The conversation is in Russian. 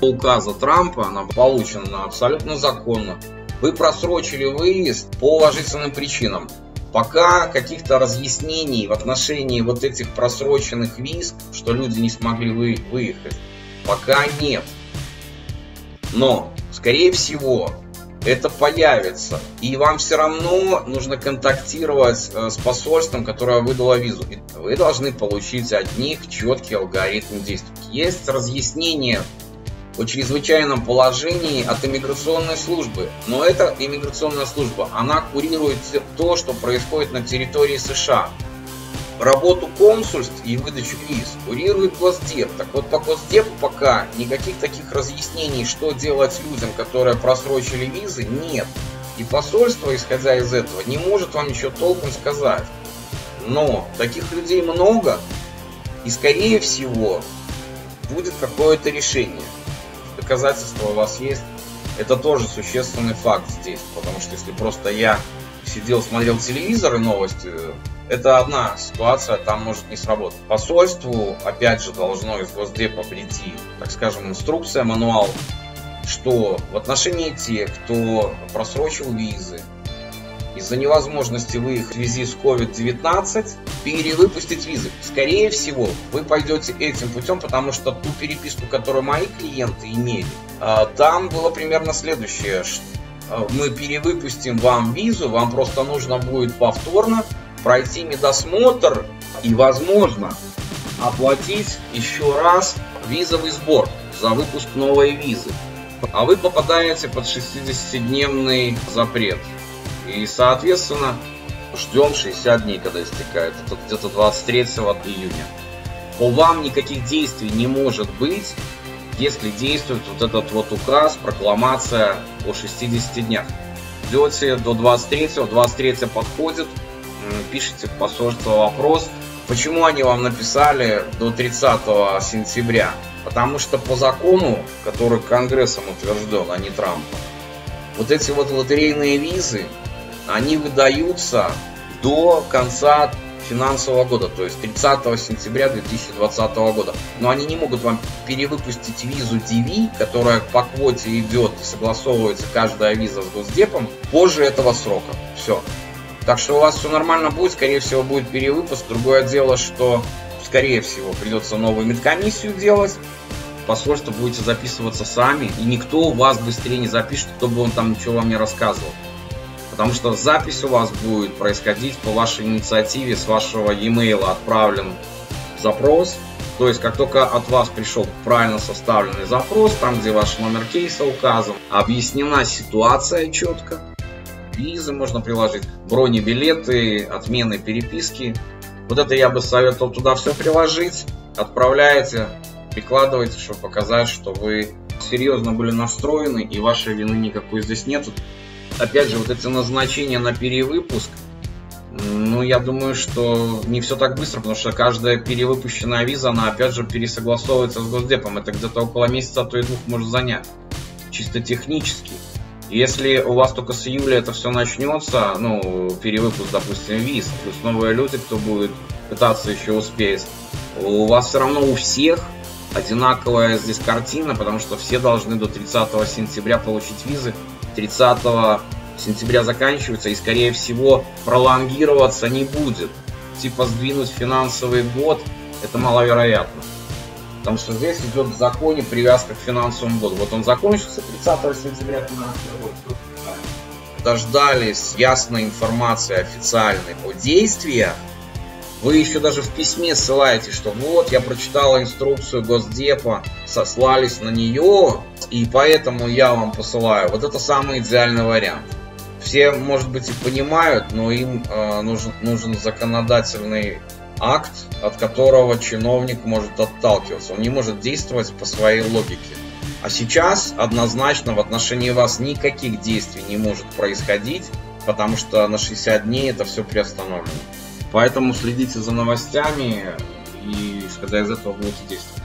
указа Трампа, она получена абсолютно законно. Вы просрочили выезд по уважительным причинам. Пока каких-то разъяснений в отношении вот этих просроченных виз, что люди не смогли вы, выехать, пока нет. Но, скорее всего, это появится. И вам все равно нужно контактировать э, с посольством, которое выдало визу. И вы должны получить от них четкий алгоритм действий. Есть разъяснение о чрезвычайном положении от иммиграционной службы. Но эта иммиграционная служба, она курирует то, что происходит на территории США. Работу консульств и выдачу виз курирует Госдеп. Так вот, по Госдепу пока никаких таких разъяснений, что делать людям, которые просрочили визы, нет. И посольство, исходя из этого, не может вам ничего толком сказать. Но таких людей много, и скорее всего будет какое-то решение. Доказательства у вас есть. Это тоже существенный факт здесь, потому что если просто я сидел, смотрел телевизор и новости, это одна ситуация, там может не сработать. Посольству, опять же, должно из Госдепа прийти, так скажем, инструкция, мануал, что в отношении тех, кто просрочил визы, из-за невозможности выехать в связи с COVID-19 перевыпустить визы. Скорее всего, вы пойдете этим путем, потому что ту переписку, которую мои клиенты имели, а, там было примерно следующее. А, мы перевыпустим вам визу, вам просто нужно будет повторно пройти медосмотр и, возможно, оплатить еще раз визовый сбор за выпуск новой визы. А вы попадаете под 60-дневный запрет. И, соответственно, ждем 60 дней, когда истекает. Это где-то 23 июня. По вам никаких действий не может быть, если действует вот этот вот указ, прокламация о 60 днях. Ждете до 23, 23 подходит, пишите в посольство вопрос, почему они вам написали до 30 сентября. Потому что по закону, который Конгрессом утвержден, а не Трампом, вот эти вот лотерейные визы, они выдаются до конца финансового года, то есть 30 сентября 2020 года. Но они не могут вам перевыпустить визу DV, которая по квоте идет, согласовывается каждая виза с Госдепом, позже этого срока. Все. Так что у вас все нормально будет, скорее всего будет перевыпуск. Другое дело, что скорее всего придется новую медкомиссию делать. Посольство будете записываться сами, и никто у вас быстрее не запишет, кто бы он там ничего вам не рассказывал. Потому что запись у вас будет происходить по вашей инициативе, с вашего e-mail отправлен запрос. То есть, как только от вас пришел правильно составленный запрос, там, где ваш номер кейса указан, объяснена ситуация четко, визы можно приложить, бронебилеты, отмены переписки. Вот это я бы советовал туда все приложить. Отправляете, прикладываете, чтобы показать, что вы серьезно были настроены и вашей вины никакой здесь нет. Опять же, вот эти назначения на перевыпуск, ну, я думаю, что не все так быстро, потому что каждая перевыпущенная виза, она опять же пересогласовывается с Госдепом. Это где-то около месяца, а то и двух может занять. Чисто технически. Если у вас только с июля это все начнется, ну, перевыпуск, допустим, виз, плюс новые люди, кто будет пытаться еще успеть, у вас все равно у всех одинаковая здесь картина, потому что все должны до 30 сентября получить визы. 30 сентября заканчивается и, скорее всего, пролонгироваться не будет. Типа сдвинуть финансовый год, это маловероятно. Потому что здесь идет в законе привязка к финансовому году. Вот он закончился 30 сентября 2015 года. Дождались ясной информации официальной о действиях. Вы еще даже в письме ссылаете, что вот, я прочитала инструкцию Госдепа, сослались на нее, и поэтому я вам посылаю. Вот это самый идеальный вариант. Все, может быть, и понимают, но им э, нужен, нужен законодательный акт, от которого чиновник может отталкиваться. Он не может действовать по своей логике. А сейчас однозначно в отношении вас никаких действий не может происходить, потому что на 60 дней это все приостановлено. Поэтому следите за новостями и исходя из этого будете действовать.